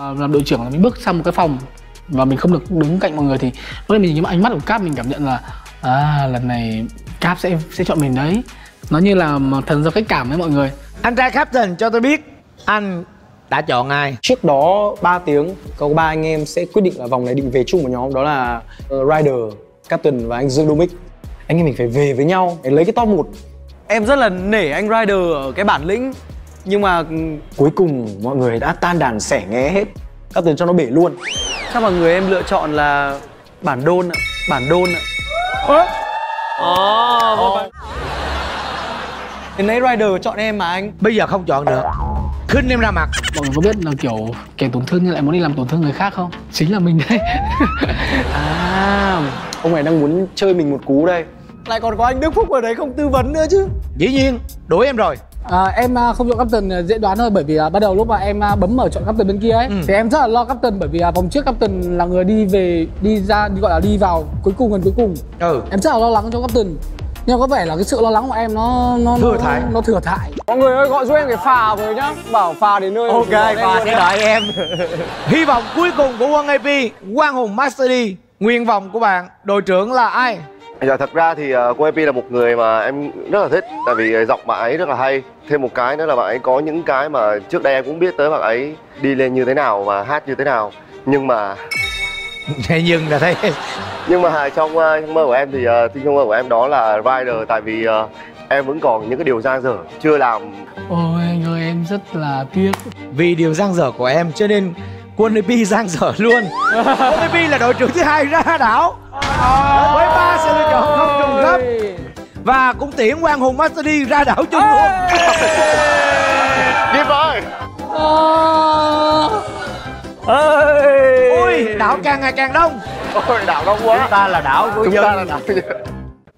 À, làm đội trưởng là mình bước sang một cái phòng và mình không được đứng cạnh mọi người thì lúc này mình nhìn ánh mắt của Cáp mình cảm nhận là à lần này Cáp sẽ sẽ chọn mình đấy nó như là một thần do cách cảm với mọi người anh trai captain cho tôi biết anh đã chọn ai Trước đó 3 tiếng có ba anh em sẽ quyết định là vòng này định về chung một nhóm đó là uh, Ryder, Captain và anh Dương Đô Mích. Anh em mình phải về với nhau để lấy cái top 1. Em rất là nể anh Ryder ở cái bản lĩnh Nhưng mà Cuối cùng mọi người đã tan đàn xẻ nghé hết. Captain cho nó bể luôn. chắc là người em lựa chọn là bản đôn ạ? Bản đôn ạ. Đến nãy Ryder chọn em mà anh. Bây giờ không chọn được. Khinh em ra mặt. Mọi người có biết là kiểu kẻ tổn thương nhưng lại muốn đi làm tổn thương người khác không? Chính là mình đấy. À, ông này đang muốn chơi mình một cú đây. Lại còn có anh Đức Phúc ở đấy không tư vấn nữa chứ? Dĩ nhiên đuổi em rồi À, em à, không chọn captain à, dễ đoán thôi bởi vì à, bắt đầu lúc mà em bấm mở chọn captain bên kia ấy Ừ. thì em rất là lo captain bởi vì vòng trước captain là người đi về đi ra đi gọi là đi vào cuối cùng gần cuối cùng ừ em rất là lo lắng cho captain nhưng có vẻ là cái sự lo lắng của em nó nó Thừa nó, thãi. nó thừa thãi Mọi người ơi gọi giúp em cái phà rồi nhá. Bảo phà đến nơi. Ok, phà sẽ đợi em hy vọng cuối cùng của Quân AP Quang Hùng Master D nguyện vọng của bạn đội trưởng là ai Dạ thật ra thì uh, cô EP là một người mà em rất là thích Tại vì giọng bạn ấy rất là hay. Thêm một cái nữa là bạn ấy có những cái mà trước đây em cũng biết tới bạn ấy đi lên như thế nào và hát như thế nào. Nhưng mà Thế nhưng là thấy nhưng mà trong, uh, trong mơ của em thì uh, trong mơ của em đó là Rider Tại vì uh, em vẫn còn những cái điều dang dở chưa làm. Ôi anh ơi em rất là tiếc. Vì điều giang dở của em cho nên quân AP giang dở luôn. Quân AP là đội trưởng thứ hai ra đảo với ba sự lựa chọn không trùng khớp và cũng tiễn Quang Hùng Master D ra đảo chung luôn Đi ơi ui đảo càng ngày càng đông. Ôi đảo đông quá. Ta là đảo của Chúng ta là đảo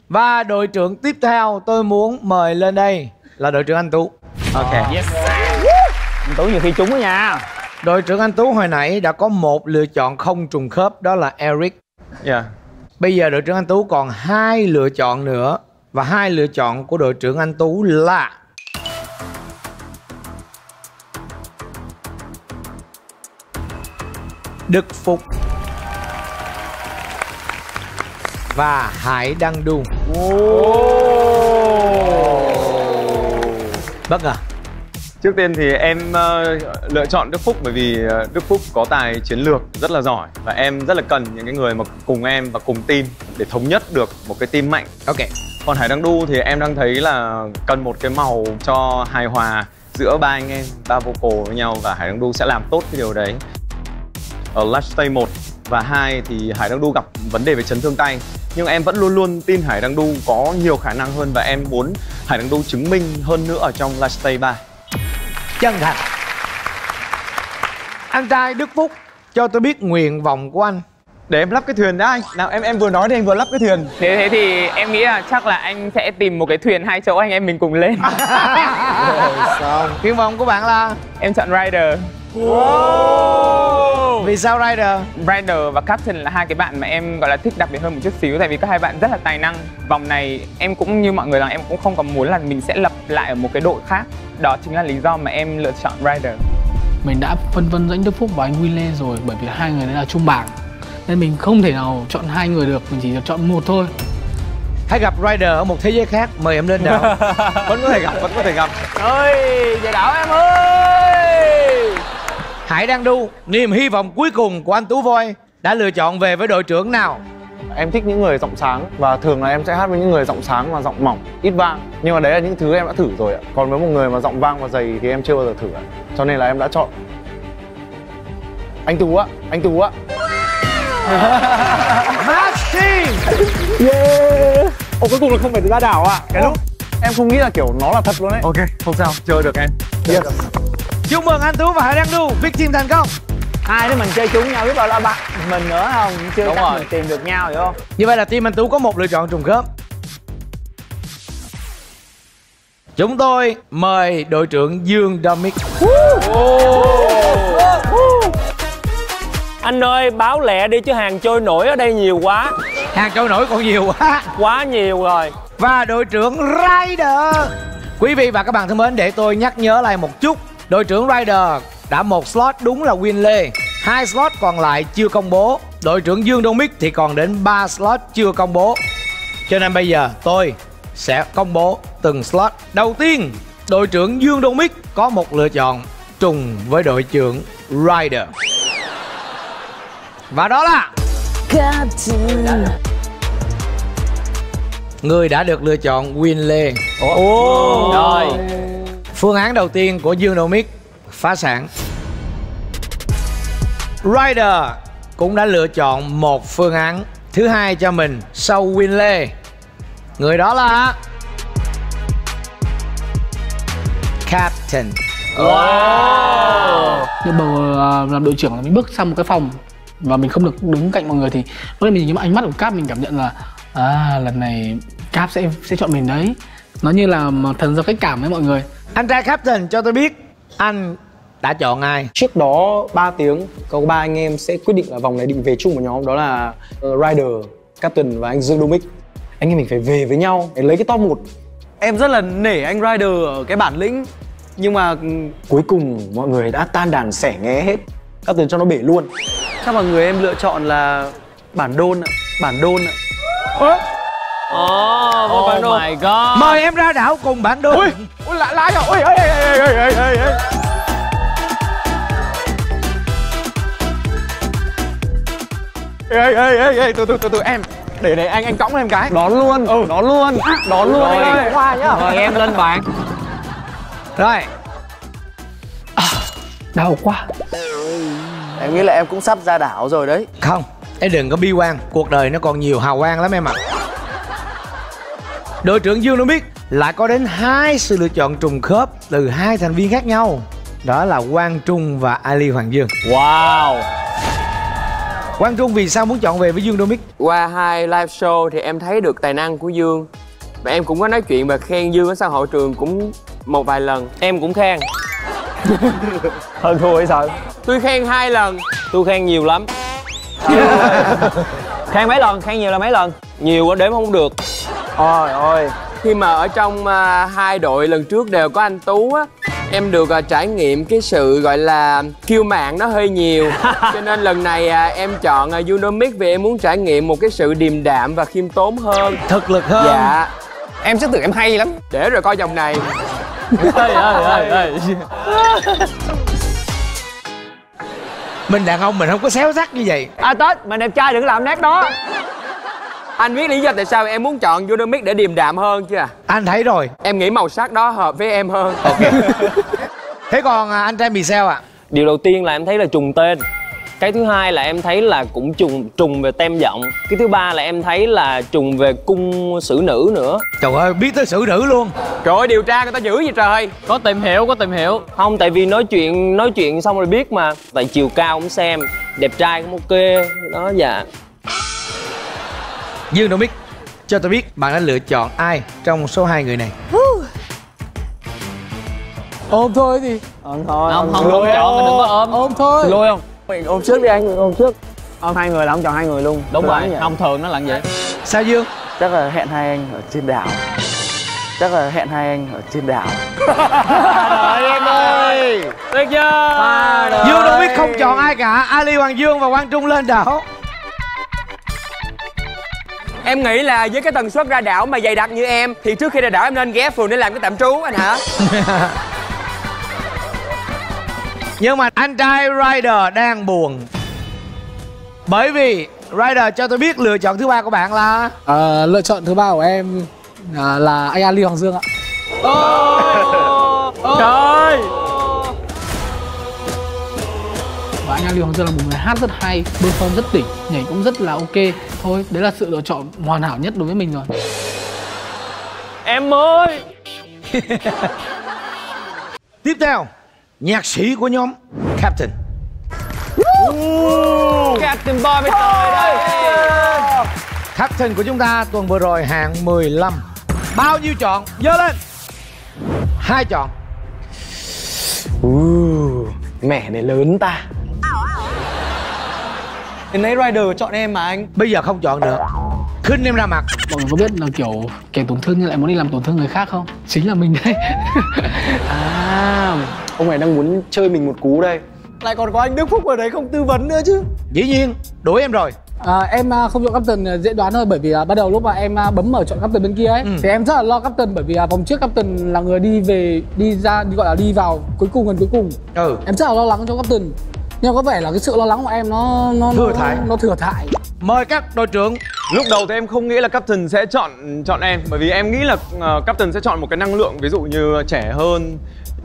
và đội trưởng tiếp theo tôi muốn mời lên đây là đội trưởng anh Tú. Ok. Anh Tú nhiều khi trúng đó nha. đội trưởng anh Tú hồi nãy đã có một lựa chọn không trùng khớp đó là Eric. Dạ Bây giờ đội trưởng anh Tú còn hai lựa chọn nữa Và hai lựa chọn của đội trưởng anh Tú là Đức Phục Và Hải Đăng Đu. Bất ngờ Trước tiên thì em ờ, lựa chọn Đức Phúc bởi vì ờ, Đức Phúc có tài chiến lược rất là giỏi và em rất là cần những cái người mà cùng em và cùng team để thống nhất được một cái team mạnh. Ok Còn Hải Đăng Đu thì em đang thấy là cần một cái màu cho hài hòa giữa ba anh em, ba vocal với nhau và Hải Đăng Đu sẽ làm tốt cái điều đấy. Ở Last Stay 1 và 2 thì Hải Đăng Đu gặp vấn đề về chấn thương tay nhưng em vẫn luôn luôn tin Hải Đăng Đu có nhiều khả năng hơn và em muốn Hải Đăng Đu chứng minh hơn nữa ở trong Last Stay 3. Chân thành Anh trai Đức Phúc Cho tôi biết nguyện vọng của anh Để em lắp cái thuyền đã anh. Nào em em vừa nói thì anh vừa lắp cái thuyền. Thế thế thì em nghĩ là chắc là anh sẽ tìm một cái thuyền hai chỗ anh em mình cùng lên. Nguyện vọng của bạn là em chọn Rider. Vì sao Rider? Rider và Captain là hai cái bạn mà em gọi là thích đặc biệt hơn một chút xíu tại vì các hai bạn rất là tài năng. Vòng này em cũng như mọi người là em cũng không có muốn là mình sẽ lập lại ở một cái đội khác. Đó chính là lý do mà em lựa chọn Rider. mình đã phân vân giữa anh Đức Phúc và anh Winley rồi bởi vì hai người đấy là chung bảng nên mình không thể nào chọn hai người được mình chỉ được chọn một thôi Hãy gặp Rider ở một thế giới khác Mời em lên đảo Vẫn có thể gặp, vẫn có thể gặp. ơi về đảo em ơi Hải Đăng Đu Niềm hy vọng cuối cùng của anh Tú Voi Đã lựa chọn về với đội trưởng nào Em thích những người giọng sáng và thường là em sẽ hát với những người giọng sáng và giọng mỏng, ít vang. Nhưng mà đấy là những thứ em đã thử rồi ạ. Còn với một người mà giọng vang và dày thì em chưa bao giờ thử ạ. Cho nên là em đã chọn anh Tú ạ, anh Tú ạ. Match Team Ồ cuối cùng là không phải ra đảo ạ. Cái lúc em không nghĩ là kiểu nó là thật luôn đấy. Ok, không sao, chơi được em. Yes. Chúc mừng anh Tú và Hải Đăng Đu Big Team thành công. Hai đứa mình chơi chung nhau biết bao là bạn mình nữa không? Chưa Đúng chắc rồi. mình tìm được nhau hiểu không? Như vậy là team anh Tú có một lựa chọn trùng khớp. Chúng tôi mời đội trưởng Dương Domic Anh ơi báo lẹ đi chứ hàng trôi nổi ở đây nhiều quá. Hàng trôi nổi còn nhiều quá. Quá nhiều rồi. Và đội trưởng Rider. Quý vị và các bạn thân mến để tôi nhắc nhớ lại một chút Đội trưởng Rider đã một slot đúng là Win Lê hai slot còn lại chưa công bố. Đội trưởng Dương Đông Mít thì còn đến 3 slot chưa công bố. Cho nên bây giờ tôi sẽ công bố từng slot. Đầu tiên đội trưởng Dương Đông Mít có một lựa chọn trùng với đội trưởng Ryder. Và đó là người đã được lựa chọn Win Lê. Ồ. Rồi. Phương án đầu tiên của Dương Đô Mic phá sản Rider cũng đã lựa chọn một phương án thứ hai cho mình sau Win Lê Người đó là Captain Wow. Nhưng mà ờ, làm đội trưởng là mình bước sang một cái phòng và mình không được đứng cạnh mọi người thì lúc này mình nhìn ánh mắt của Cap mình cảm nhận là à lần này Cap sẽ sẽ chọn mình đấy. Nó như là thần giao cách cảm với mọi người. Anh trai Captain cho tôi biết anh đã chọn ai Trước đó 3 tiếng có ba anh em sẽ quyết định là vòng này định về chung một nhóm đó là uh, Ryder, Captain và anh Dương Domic. Anh em mình phải về với nhau để lấy cái top 1. Em rất là nể anh Ryder ở cái bản lĩnh Nhưng mà Cuối cùng mọi người đã tan đàn sẻ nghe hết. Captain cho nó bể luôn. chắc là người em lựa chọn là bản đôn ạ Bản đôn ạ Ồ, oh, oh my god. Mời em ra đảo cùng bạn đua Ui, ui lạ lái rồi, ui, ê, ê, ê, ê, ê, ê. Ê, ê, ê, ê, từ từ, từ từ, em. Để để anh, anh cõng em cái. Đón luôn, ừ. đón luôn, đón luôn. rồi. anh ơi Qua nhá. Mời em lên bạn Rồi. À, Đau quá. Em nghĩ là em cũng sắp ra đảo rồi đấy. Không, em đừng có bi quan. Cuộc đời nó còn nhiều hào quang lắm em ạ. à. Đội trưởng Dương nó biết lại có đến hai sự lựa chọn trùng khớp từ hai thành viên khác nhau Đó là Quang Trung và Ali Hoàng Dương Wow. Quang Trung vì sao muốn chọn về với Dương Đô Mic? qua hai live show thì em thấy được tài năng của Dương và em cũng có nói chuyện và khen Dương ở sân hội trường cũng một vài lần Em cũng khen. Hơn thua hay sao? tôi khen hai lần Tôi khen nhiều lắm. khen mấy lần? Khen nhiều là mấy lần? Nhiều quá đếm không được. Ôi ôi. khi mà ở trong à, hai đội lần trước đều có anh Tú á em được à, trải nghiệm cái sự gọi là kiêu mạng nó hơi nhiều cho nên lần này à, em chọn uh, Unomic vì em muốn trải nghiệm một cái sự điềm đạm và khiêm tốn hơn Thực lực hơn dạ Em chắc tưởng em hay lắm. để rồi coi vòng này Ê, ê, ê, ê. Mình đàn ông mình không có xéo sắc như vậy à tết mà đẹp trai đừng làm nét đó anh biết lý do tại sao em muốn chọn Unomic để điềm đạm hơn chưa Anh thấy rồi em nghĩ màu sắc đó hợp với em hơn Thế còn à, anh trai Michelle ạ Điều đầu tiên là em thấy là trùng tên. Cái thứ hai là em thấy là cũng trùng trùng về tem giọng. Cái thứ ba là em thấy là trùng về cung xử nữ nữa. Trời ơi biết tới xử nữ luôn trời ơi điều tra người ta dữ gì trời Có tìm hiểu, có tìm hiểu. Không, tại vì nói chuyện nói chuyện xong rồi biết mà. Tại chiều cao cũng xem, đẹp trai cũng ok. Đó dạ. Dương Đô Mic Cho tôi biết bạn đã lựa chọn ai trong số hai người này Ôm thôi thì. Ôm thôi. Không, không, không chọn, đừng có ôm. Ôm thôi. Lôi không? Mình ôm trước đi anh, mình ôm trước. Ôm hai người là không chọn hai người luôn. Đúng rồi, thông thường nó là vậy. Sao Dương Chắc là hẹn hai anh ở trên đảo. Chắc là hẹn hai anh ở trên đảo. trời em ơi Được chưa? Dương Đô Mic không chọn ai cả Ali Hoàng Dương và Quang Trung lên đảo Em nghĩ là với cái tần suất ra đảo mà dày đặc như em Thì trước khi ra đảo em nên ghé phường để làm cái tạm trú anh hả? Nhưng mà anh trai Ryder đang buồn Bởi vì Ryder cho tôi biết lựa chọn thứ ba của bạn là Ờ, lựa chọn thứ ba của em à, là anh Ali Hoàng Dương ạ. Trời Và anh Ali Hoàng Dương là một người hát rất hay, perform rất đỉnh, nhảy cũng rất là ok. Thôi, đấy là sự lựa chọn hoàn hảo nhất đối với mình rồi. Em ơi! Tiếp theo Nhạc sĩ của nhóm Captain. Captain Boy với tôi đây. Captain của chúng ta tuần vừa rồi hạng 15 Bao nhiêu chọn? Dơ lên. Hai chọn. Mẻ này lớn ta. Đến nãy Rider chọn em mà anh. Bây giờ không chọn được. Khinh em ra mặt. Mọi người có biết là kiểu kẻ tổn thương nhưng lại muốn đi làm tổn thương người khác không? Chính là mình đấy. À, ông này đang muốn chơi mình một cú đây. Lại còn có anh Đức Phúc ở đấy không tư vấn nữa chứ? Dĩ nhiên đuổi em rồi. À, em à, không chọn captain à, dễ đoán thôi bởi vì à, bắt đầu lúc mà em à, bấm mở chọn captain bên kia ấy Ừ. thì em rất là lo captain bởi vì à, vòng trước captain là người đi về đi ra đi gọi là đi vào cuối cùng gần cuối cùng. Ừ. Em rất là lo lắng cho captain nhưng có vẻ là cái sự lo lắng của em nó nó Thừa nó, thãi. nó thừa thãi mời các đội trưởng. Lúc đầu thì em không nghĩ là Captain sẽ chọn chọn em bởi vì em nghĩ là uh, Captain sẽ chọn một cái năng lượng ví dụ như trẻ hơn.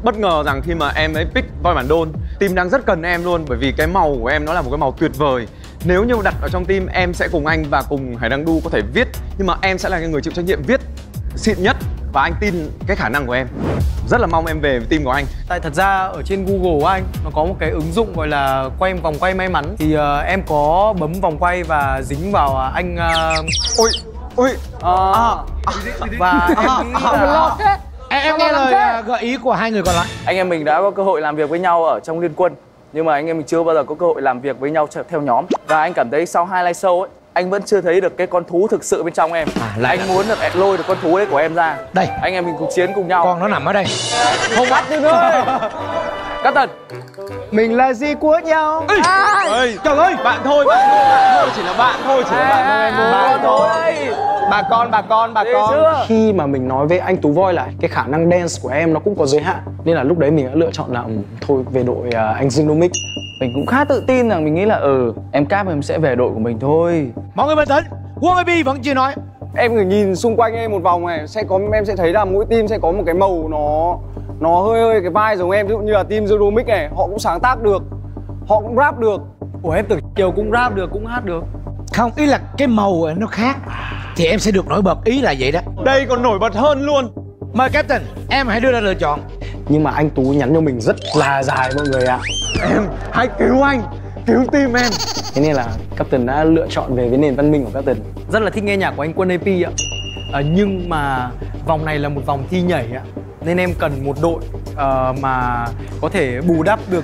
Bất ngờ rằng khi mà em ấy pick voi bản đôn team đang rất cần em luôn bởi vì cái màu của em nó là một cái màu tuyệt vời. Nếu như đặt ở trong team em sẽ cùng anh và cùng Hải Đăng Đu có thể viết nhưng mà em sẽ là cái người chịu trách nhiệm viết xịn nhất và anh tin cái khả năng của em. Rất là mong em về với team của anh. Tại thật ra ở trên Google của anh Nó có một cái ứng dụng gọi là quay vòng quay may mắn. Thì ờ, em có bấm vòng quay và dính vào à, anh uh, ôi ôi. Ờ, Và em nghĩ là em, em nghe lời à, gợi ý của hai người còn lại. Anh em mình đã có cơ hội làm việc với nhau ở trong liên quân nhưng mà anh em mình chưa bao giờ có cơ hội làm việc với nhau theo nhóm. Và anh cảm thấy sau hai live show ấy anh vẫn chưa thấy được cái con thú thực sự bên trong em. À, lại anh muốn được lôi được con thú đấy của em ra. Đây. Anh em mình cùng chiến cùng nhau. Con nó nằm ở đây. Không bắt đi nữa. Các tần. Mình là gì của nhau. Ơi trời ơi! Bạn thôi bạn thôi bạn thôi chỉ là bạn thôi chỉ là bạn thôi bà thôi Bà con, bà con, bà con. Khi mà mình nói với anh Tú Voi là cái khả năng dance của em nó cũng có giới hạn Nên là lúc đấy mình đã lựa chọn là ừ, thôi về đội à, anh Mích mình cũng khá tự tin rằng mình nghĩ là ừ em cáp em sẽ về đội của mình thôi. Mọi người bình tĩnh baby vẫn chưa nói. Em cứ nhìn xung quanh em một vòng này sẽ có em sẽ thấy là mỗi team sẽ có một cái màu nó nó hơi hơi cái vai giống em. Ví dụ như là team Zero này họ cũng sáng tác được họ cũng rap được. Ủa em tưởng Kiều cũng rap được, cũng hát được. Không ý là cái màu nó khác thì em sẽ được nổi bật. Ý là vậy đó. Đây còn nổi bật hơn luôn. Mời captain em hãy đưa ra lựa chọn. Nhưng mà anh Tú nhắn cho mình rất là dài mọi người ạ. Em hãy cứu anh. Cứu team em. Thế nên là Captain đã lựa chọn về với nền văn minh của Captain. Rất là thích nghe nhạc của anh Quân AP ạ. À, Nhưng mà vòng này là một vòng thi nhảy ạ. Nên em cần một đội ờ, mà có thể bù đắp được.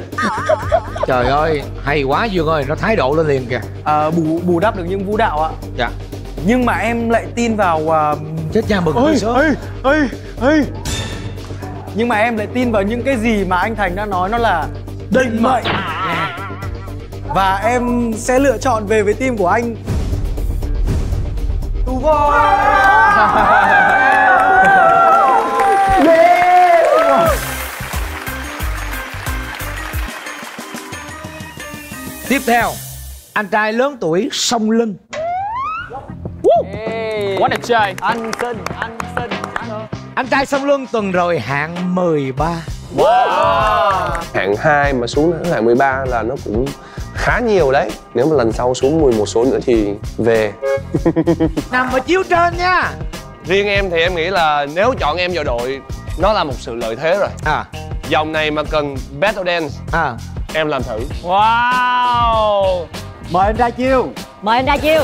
Trời ơi hay quá dương ơi nó thái độ lên liền kìa. Ờ, bù bù đắp được những vũ đạo ạ. Dạ Nhưng mà em lại tin vào ờ, chết cha mừng ơi từ sớm ơi ơi ơi Nhưng mà em lại tin vào những cái gì mà anh Thành đã nói nó là định mệnh. Và em sẽ lựa chọn về với team của anh. Tú Voi tiếp theo anh trai lớn tuổi sông lưng Quá đẹp Ăn sân, ăn sân, ăn anh trai sông lưng tuần rồi hạng 13 hạng 2 mà xuống đến hạng 13 là nó cũng khá nhiều đấy. Nếu mà lần sau xuống 11 số nữa thì về. Nằm ở chiếu trên nha. Riêng em thì em nghĩ là nếu chọn em vào đội nó là một sự lợi thế rồi. À. Dòng này mà cần battle dance à. em làm thử. Wow. Mời anh ra chiêu. Mời anh ra chiêu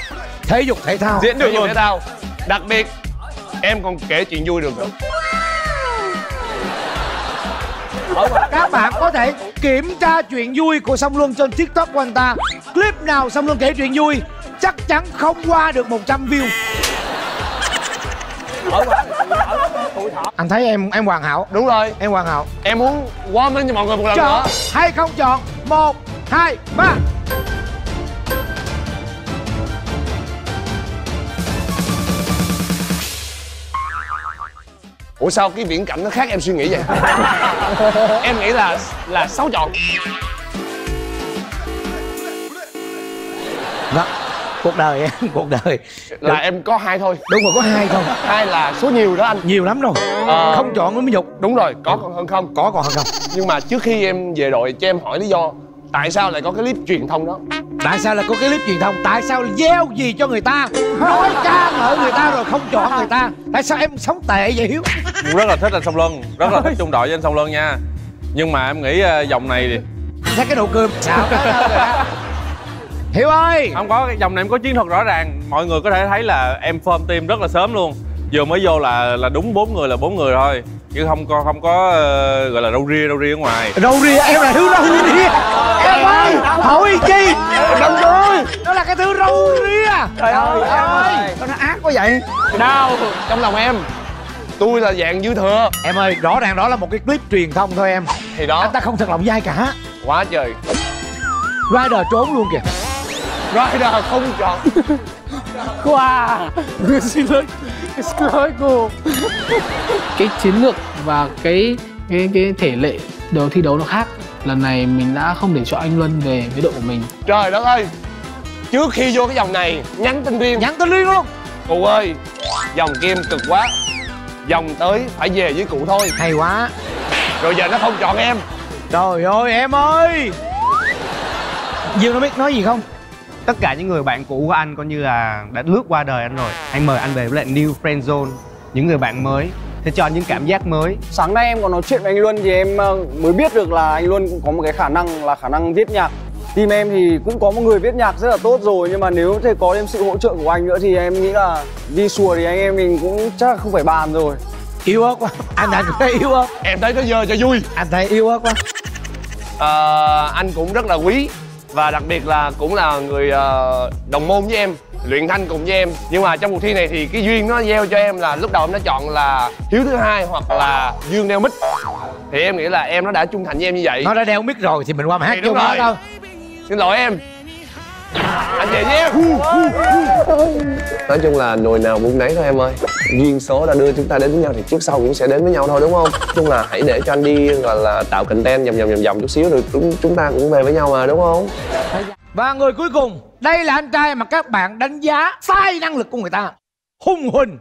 thể dục thể thao. Diễn được thể thao. Đặc biệt em còn kể chuyện vui được nữa các bạn có thể kiểm tra chuyện vui của sông luân trên tiktok của anh ta. Clip nào sông luân kể chuyện vui chắc chắn không qua được 100 view. Anh thấy em em hoàn hảo. Đúng rồi. Em hoàn hảo. Em muốn warm lên cho mọi người một lần chọn nữa. hay không chọn? Một hai ba ủa sao cái viễn cảnh nó khác em suy nghĩ vậy? Em nghĩ là là sáu chọn đó cuộc đời em cuộc đời. Là em có hai thôi. Đúng rồi có hai thôi. Hai là số nhiều đó anh. Nhiều lắm rồi. Ờ. không chọn mới mới dục. Đúng rồi có còn hơn không? Có còn hơn không? Nhưng mà trước khi em về đội cho em hỏi lý do tại sao lại có cái clip truyền thông đó? Tại sao lại có cái clip truyền thông? Tại sao gieo gì cho người ta? Nói ca ngợi người ta rồi không chọn người ta. Tại sao em sống tệ vậy hiếu? Em rất là thích anh Song Luân. Rất là thích chung đội với anh Song Luân nha. Nhưng mà em nghĩ ờ, dòng này thì thấy cái nụ cười xạo hiếu ơi! Không có cái dòng này em có chiến thuật rõ ràng. Mọi người có thể thấy là em form team rất là sớm luôn. Vừa mới vô là là đúng bốn người là bốn người thôi chứ không có không có ờ, gọi là râu ria râu ria ở ngoài. Râu ria em là thứ râu ria. Em ơi hỏi chi? Đồng rồi đó là cái thứ râu ria. Trời ơi em ơi. sao nó ác quá vậy? Đau trong lòng em. Tôi là dạng dư thừa. Em ơi rõ ràng đó là một cái clip truyền thông thôi em. Thì đó. Anh ta không thật lòng dai cả. Quá trời. Rider trốn luôn kìa. Rider không chọn. Wow Xin lỗi Cô Cái chiến lược và cái cái cái thể lệ đấu thi đấu nó khác. Lần này mình đã không để cho anh Luân về với đội của mình. Trời đất ơi! Trước khi vô cái dòng này nhắn tin riêng. Nhắn tin riêng luôn. Cụ ơi dòng kim cực quá. Dòng tới phải về với cụ thôi. Hay quá. Rồi giờ nó không chọn em. Trời ơi em ơi! Dương nó biết nói gì không tất cả những người bạn cũ của anh coi như là đã lướt qua đời anh rồi. Anh mời anh về với lại new friend zone những người bạn mới sẽ cho anh những cảm giác mới. Sáng nay em có nói chuyện với anh Luân thì em ờ, mới biết được là anh Luân cũng có một cái khả năng là khả năng viết nhạc. Team em thì cũng có một người viết nhạc rất là tốt rồi nhưng mà nếu thể có thêm sự hỗ trợ của anh nữa thì em nghĩ là đi sùa thì anh em mình cũng chắc là không phải bàn rồi. Yêu ớt quá. Anh anh thấy yêu ớt. Em thấy nó dơ cho vui. Anh thấy yêu ớt quá. Ờ, anh cũng rất là quý và đặc biệt là cũng là người ờ, đồng môn với em luyện thanh cùng với em. Nhưng mà trong cuộc thi này thì cái duyên nó gieo cho em là lúc đầu em đã chọn là hiếu thứ hai hoặc là dương đeo mic thì em nghĩ là em nó đã trung thành với em như vậy. Nó đã đeo mic rồi thì mình qua mà hát chung rồi. thôi xin lỗi em. Anh về với em nói chung là nồi nào vung nấy thôi em ơi duyên số đã đưa chúng ta đến với nhau thì trước sau cũng sẽ đến với nhau thôi đúng không? Chung là hãy để cho anh đi gọi là tạo content vòng vòng vòng vòng chút xíu rồi chúng, chúng ta cũng về với nhau mà đúng không? Và người cuối cùng đây là anh trai mà các bạn đánh giá sai năng lực của người ta hung huỳnh.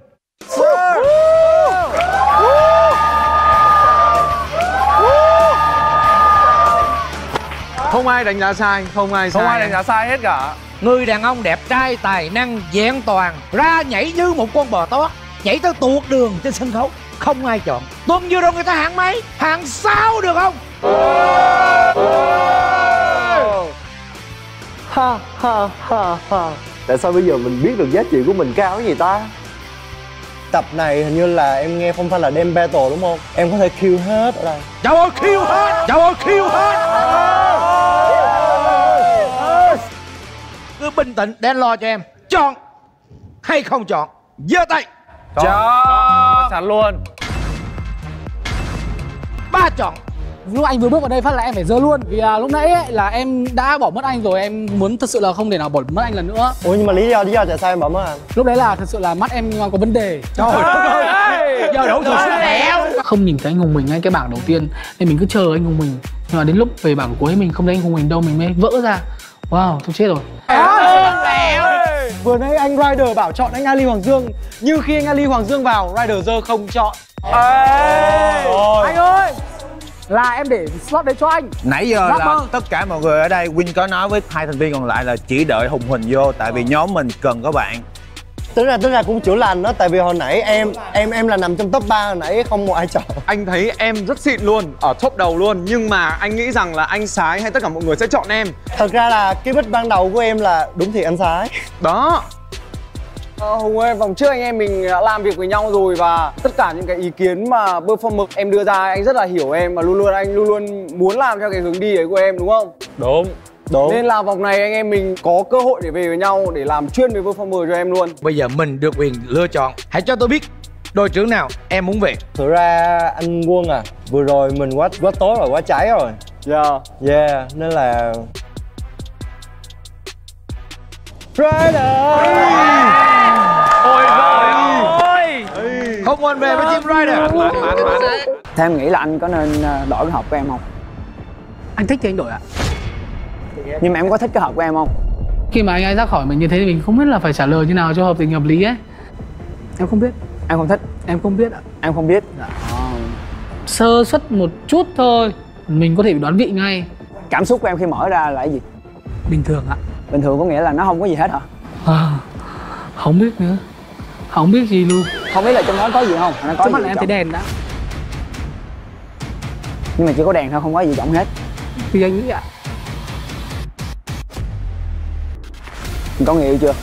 Không ai đánh giá sai không ai Không sai ai đánh giá sai hết cả. Người đàn ông đẹp trai tài năng vẹn toàn ra nhảy như một con bò tót nhảy tới tuột đường trên sân khấu không ai chọn. Tuần vừa rồi người ta hạng mấy? Hạng sáu được không? Ha ha ha ha. Tại sao bây giờ mình biết được giá trị của mình cao cái gì ta? Tập này hình như là em nghe phong thanh là đem battle đúng không? Em có thể kill hết ở đây. Trời ơi kill hết! Trời ơi kill hết! Cứ bình tĩnh để anh lo cho em. Chọn hay không chọn giơ tay Chắc chắn luôn. Ba chọn. Lúc anh vừa bước vào đây phát là em phải dơ luôn. Vì à, lúc nãy ấy, là em đã bỏ mất anh rồi em muốn thật sự là không thể nào bỏ mất anh lần nữa. Ủa nhưng mà lý do lý do tại sao em bỏ mất anh lúc đấy là thật sự là mắt em có vấn đề. Trời ơi. giờ đủ thừa sức không nhìn thấy anh hùng mình ngay cái bảng đầu tiên nên mình cứ chờ anh hùng mình. Nhưng mà đến lúc về bảng cuối mình không thấy anh hùng mình đâu mình mới vỡ ra. Wow tôi chết rồi vừa nãy anh rider bảo chọn anh ali hoàng dương nhưng khi anh ali hoàng dương vào rider dơ không chọn. Anh ơi! Là em để slot đấy cho anh. Nãy giờ là Rapper. tất cả mọi người ở đây Win có nói với hai thành viên còn lại là chỉ đợi Hùng Huỳnh vô Tại vì nhóm mình cần có bạn tính ra tính ra cũng chữa lành đó tại vì hồi nãy em em em là nằm trong top 3 hồi nãy không một ai chọn. Anh thấy em rất xịn luôn ở top đầu luôn nhưng mà anh nghĩ rằng là anh sái hay tất cả mọi người sẽ chọn em. Thật ra là cái bích ban đầu của em là đúng thiệt anh sái. Đó. Ờ, Hùng ơi, vòng trước anh em mình đã làm việc với nhau rồi và tất cả những cái ý kiến mà performer em đưa ra anh rất là hiểu em và luôn luôn anh luôn luôn muốn làm theo cái hướng đi đấy của em đúng không? Đúng Đúng. Nên là vòng này anh em mình có cơ hội để về với nhau để làm chuyên về performer cho em luôn. Bây giờ mình được quyền lựa chọn. Hãy cho tôi biết đội trưởng nào em muốn về. Thực ra anh quân à vừa rồi mình quá quá tối rồi quá cháy rồi. Yeah yeah nên là Rider Ôi trời ơi. Không anh về với Team Rider Theo em nghĩ là anh có nên ờ, đổi cái hộp của em không? anh thích thì anh đổi ạ Nhưng mà em có thích cái hộp của em không? khi mà anh ấy ra khỏi mình như thế thì mình không biết là phải trả lời như nào cho hợp tình hợp lý ấy. Em không biết. Em không thích. Em không biết ạ. Em không biết. Sơ suất một chút thôi. Mình có thể đoán vị ngay. Cảm xúc của em khi mở ra là cái gì? Bình thường ạ. Bình thường có nghĩa là nó không có gì hết hả? À, không biết nữa. Không biết gì luôn. Không biết là trong đó có gì không? Nó có trước gì là em thấy đèn đã. Nhưng mà chỉ có đèn thôi không có gì trong hết. Thì anh nghĩ ạ có người yêu chưa?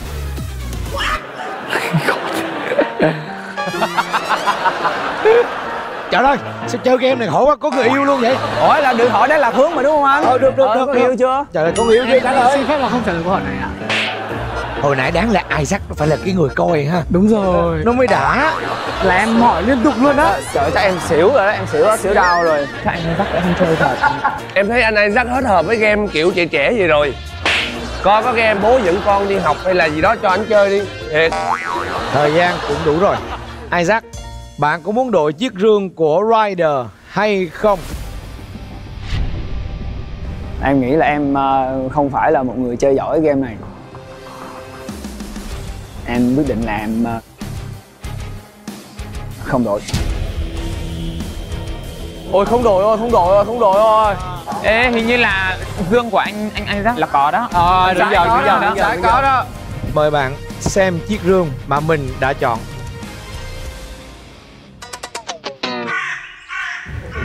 Trời ơi, sao chơi game này khổ quá, có người yêu luôn vậy? hỏi là được hỏi đấy là hướng mà đúng không anh? Ờ, được, được, Ờ, được, có được. người yêu chưa? Trời ơi, có người yêu chưa? Trả lời xin phép là không trả lời câu hỏi này ạ. Hồi nãy đáng lẽ Isaac phải là cái người coi ha. Đúng rồi. Nó mới đã. Là em hỏi liên tục luôn á. Trời ơi, chắc em xỉu rồi đó em xỉu đó xỉu đau rồi. Chắc anh Isaac đã không chơi thật Em thấy anh Isaac hết hợp với game kiểu trẻ trẻ gì rồi Coi có game bố dẫn con đi học hay là gì đó cho anh chơi đi. Thiệt. Thời gian cũng đủ rồi. Isaac, bạn có muốn đội chiếc rương của Ryder hay không? em nghĩ là em ờ, không phải là một người chơi giỏi cái game này. Em quyết định là em ờ, không đổi ôi không đổi rồi không đổi rồi không đổi rồi Ê hình như là dương của anh anh Isaac là có đó. Ờ đúng có đúng giờ đó. đúng đúng giờ đó. Mời bạn xem chiếc rương mà mình đã chọn.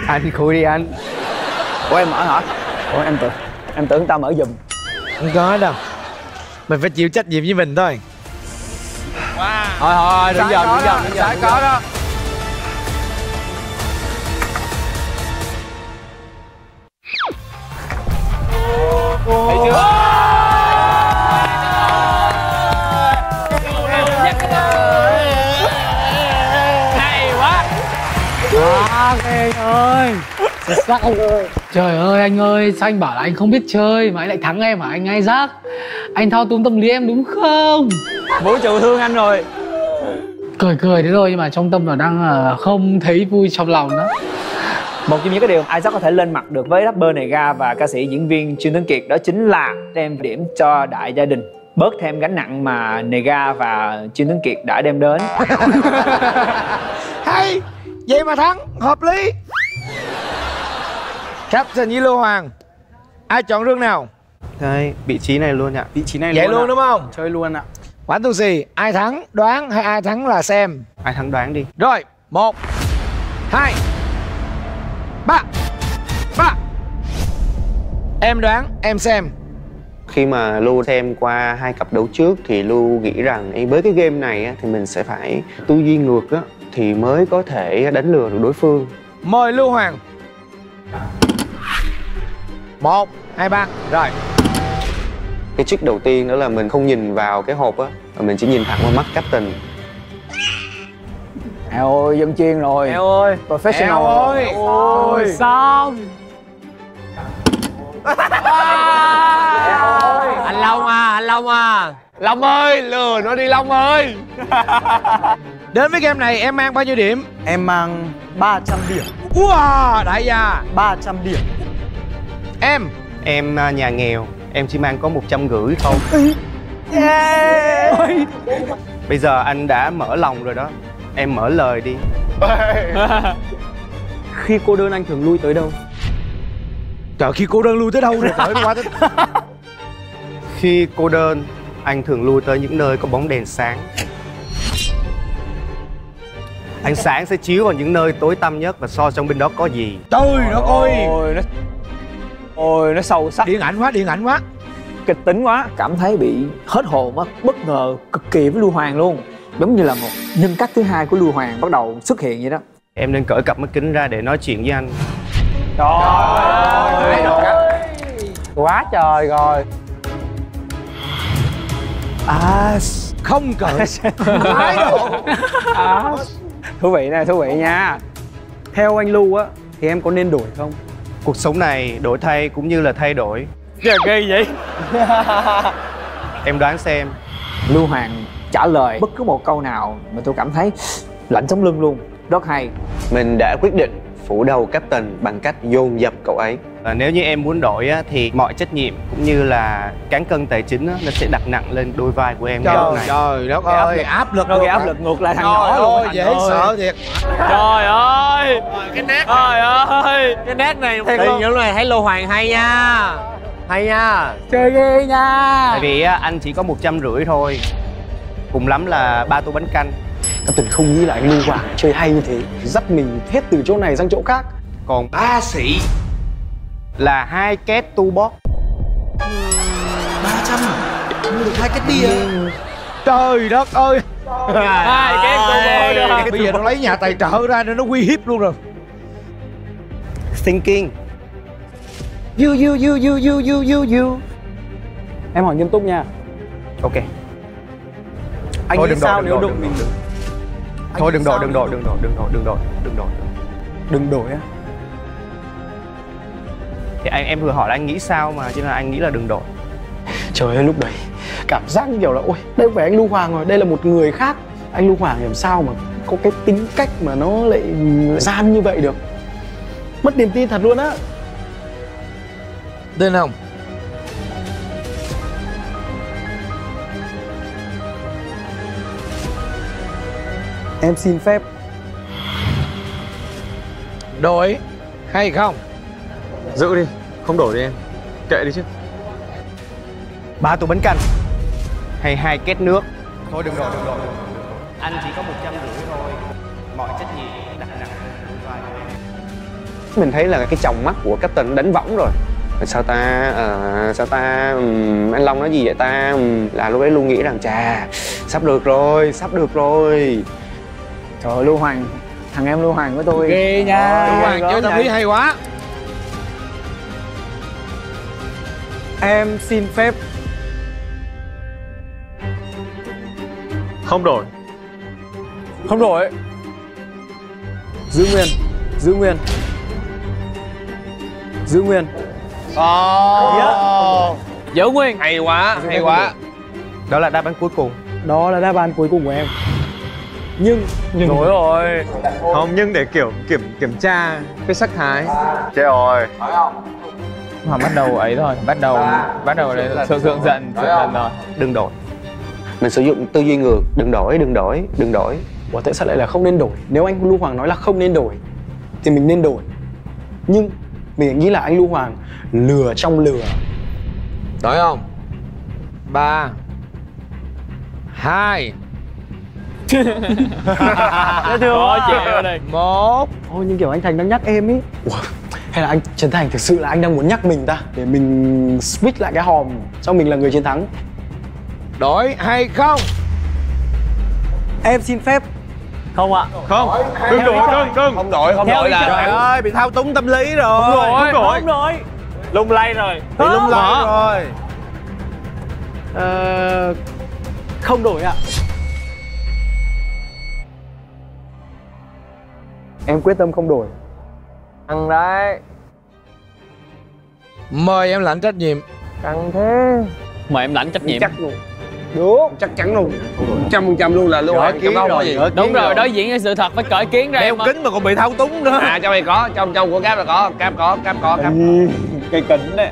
Anh khui đi anh. Ủa em mở hả? Ủa em tưởng em tưởng tao mở giùm. Không có đâu. Mình phải chịu trách nhiệm với mình thôi. Thôi thôi đúng giờ đúng giờ đúng giờ. có đó thấy chưa? Hay quá à, ơi anh ơi trời ơi anh ơi sao anh bảo là anh không biết chơi mà anh lại thắng em hả? Anh Isaac anh thao túng tâm lý em đúng không? Vũ trụ thương anh rồi. Cười cười thế thôi nhưng mà trong tâm là đang ờ, không thấy vui trong lòng đó một trong những cái điều Isaac có thể lên mặt được với rapper Nega và ca sĩ diễn viên Trương Tuấn Kiệt đó chính là đem điểm cho đại gia đình. Bớt thêm gánh nặng mà Nega và Trương Tuấn Kiệt đã đem đến. Hay, vậy mà thắng, hợp lý! Captain với Lưu Hoàng Ai chọn rương nào? Đây, vị trí này luôn ạ. Vị trí này Vậy luôn, luôn ạ. đúng không? chơi luôn ạ. Quán tu xì, ai thắng đoán hay ai thắng là xem. Ai thắng đoán đi. Rồi, một Hai Ba. Ba. Em đoán, em xem. Khi mà Lu xem qua hai cặp đấu trước thì Lu nghĩ rằng "Ê, với cái game này á, thì mình sẽ phải tư duy ngược á, thì mới có thể đánh lừa được đối phương. Mời Lưu Hoàng. Một, hai, ba. Rồi. Cái trick đầu tiên đó là mình không nhìn vào cái hộp á mà mình chỉ nhìn thẳng vào mắt captain Eo ơi, dân chuyên rồi. Eo ơi. Professional Eo ơi. Ôi Xong. Anh long à anh long à. Long ơi lừa nó đi Long ơi. Đến với game này em mang bao nhiêu điểm? Em mang 300 điểm. Wow, đại gia. 300 điểm. Em? Em à, nhà nghèo. Em chỉ mang có một trăm rưỡi không Bây giờ anh đã mở lòng rồi đó Em mở lời đi. Khi cô đơn anh thường lui tới đâu? Trời khi cô đơn lui tới đâu rồi trời qua tới Khi cô đơn Anh thường lui tới những nơi có bóng đèn sáng. Ánh sáng sẽ chiếu vào những nơi tối tăm nhất Và so trong bên đó có gì? Trời đất ơi. Ôi nó Ôi nó sâu sắc. Điện ảnh quá, điện ảnh quá. Kịch tính quá. Cảm thấy bị hết hồn á bất ngờ cực kỳ với lưu hoàng luôn giống như là một nhân cách thứ hai của lưu hoàng bắt đầu xuất hiện vậy đó. Em nên cởi cặp mắt kính ra để nói chuyện với anh. Quá trời rồi. À, không cỡ Thái độ. À, thú vị nè thú vị nha. Theo anh lưu á thì em có nên đổi không? Cuộc sống này đổi thay cũng như là thay đổi. Trời ghê vậy. Em đoán xem. Lưu hoàng trả lời bất cứ một câu nào mà tôi cảm thấy lạnh sống lưng luôn. Rất hay. Mình đã quyết định phủ đầu captain bằng cách dồn dập cậu ấy. Và nếu như em muốn đổi á, thì mọi trách nhiệm cũng như là cán cân tài chính á, nó sẽ đặt nặng lên đôi vai của em ngay lúc Trời này. trời đất Cái áp ơi, lực. áp lực Nó gây luôn áp lực ngược lại thằng Trời nhỏ luôn, ơi, dễ ơi. sợ thiệt. Trời ơi. Cái nét Trời ơi. Cái nét này Thiệt Thì luôn. những này thấy lô hoàng hay nha. Hay nha. Chơi ghê nha. Tại vì á, anh chỉ có một trăm rưỡi thôi Cùng lắm là ba tô bánh canh. Các tình không nghĩ là anh Lưu Hoàng chơi hay như thế Dắt mình hết từ chỗ này sang chỗ khác. Còn ba sĩ là hai két tu bóp. 300 Mua được hai cái tia Trời đất ơi! Hai cái combo rồi. Bây giờ nó lấy nhà tài trợ ra nên nó uy hiếp luôn rồi. Thinking You you you you you you you you. Em hỏi nghiêm túc nha. Ok Anh Thôi nghĩ sao đừng nếu đừng mình Thôi đừng đổi, đừng đổi, đừng đổi, đừng đổi, đừng đổi, đừng đổi, đừng đổi Đừng đổi á Thì anh em vừa hỏi là anh nghĩ sao mà cho nên là anh nghĩ là đừng đổi. Trời ơi lúc đấy Cảm giác như kiểu là Ôi đây không phải anh Lưu Hoàng rồi Đây là một người khác. Anh Lưu Hoàng làm sao mà Có cái tính cách mà nó lại gian như vậy được? Mất niềm tin thật luôn á. Tin không? Em xin phép. Đổi hay không? Giữ đi, không đổi đi em Kệ đi chứ. Ba tô bánh canh. Hay hai két nước. Thôi đừng đổi đừng đổi anh chỉ có một trăm rưỡi thôi. Mọi trách nhiệm đặt nặng. Mình thấy là cái chồng mắt của captain đánh võng rồi. Sao ta ờ, sao ta ừm, anh long nói gì vậy ta? Ừm, là lúc đấy luôn nghĩ rằng chà sắp được rồi sắp được rồi Trời ơi Lưu Hoàng Thằng em Lưu Hoàng với tôi. Ghê nha. Lưu Hoàng chơi tâm lý hay quá. Em xin phép. Không đổi. Không đổi. Giữ nguyên Giữ nguyên. Giữ nguyên. Ồ Giữ nguyên. Hay quá, hay quá. đó là đáp án cuối cùng. Đó là đáp án cuối cùng của em nhưng nhưng đúng rồi không nhưng để kiểu kiểm kiểm tra cái sắc thái. Chết rồi. Mà bắt đầu ấy rồi bắt đầu bắt đầu đấy thượng thượng dần thượng dần rồi. Đừng đổi. Mình sử dụng tư duy ngược. Đừng đổi đừng đổi đừng đổi. Ủa tại sao lại là không nên đổi? Nếu anh Lưu Hoàng nói là không nên đổi thì mình nên đổi. Nhưng mình nghĩ là anh Lưu Hoàng lừa trong lừa. Đói không? 3 2 Dạ Dễ thương Có chịu đây. Một Ôi nhưng kiểu anh Thành đang nhắc em ý. Hay là anh Trần Thành thực sự là anh đang muốn nhắc mình ta Để mình switch lại cái hòm Xong mình là người chiến thắng? Đổi hay không? Em xin phép. Không ạ. À. không đừng đổi đừng đừng không. Đổi không đổi là trời ơi bị thao túng tâm lý rồi. Không đổi không đổi, không đổi. lung lay rồi. Bị lung lay rồi. Ờ, không đổi ạ. à. Em quyết tâm không đổi. Căng đấy. Mời em lãnh trách nhiệm. Căng thế. Mời em lãnh trách nhiệm. Chắc luôn. Đúng Chắc chắn luôn. Trăm phần trăm luôn là Gỡ hoàng kiến rồi, gì? Đúng rồi, đối diện với sự thật phải cởi kiến ra Đeo kính mà còn bị thao túng nữa. À trong này có, trong trong của cáp là có. Cáp có, cáp có, cáp Cây cấn đấy